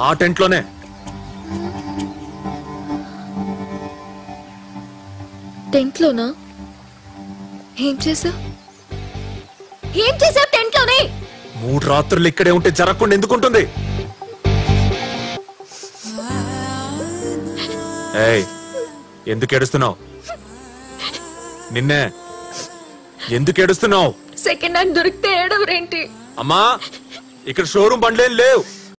ఆ టెంట్లోనే టెంట్ లోనా ఏం చేసా ఏం చేసా టెంట్లోనే మూడు రాత్రులు ఇక్కడే ఉంటే జరగకుండా ఎందుకుంటుంది? ఏయ్ ఎందుకు ఏడుస్తున్నావు? నిన్నే ఎందుకు ఏడుస్తున్నావు? సెకండ్ హ్యాండ్ దొరికితే ఏడవరేంటి? అమ్మా ఇక్కడ షోరూమ్ బండ్లేం లేవు.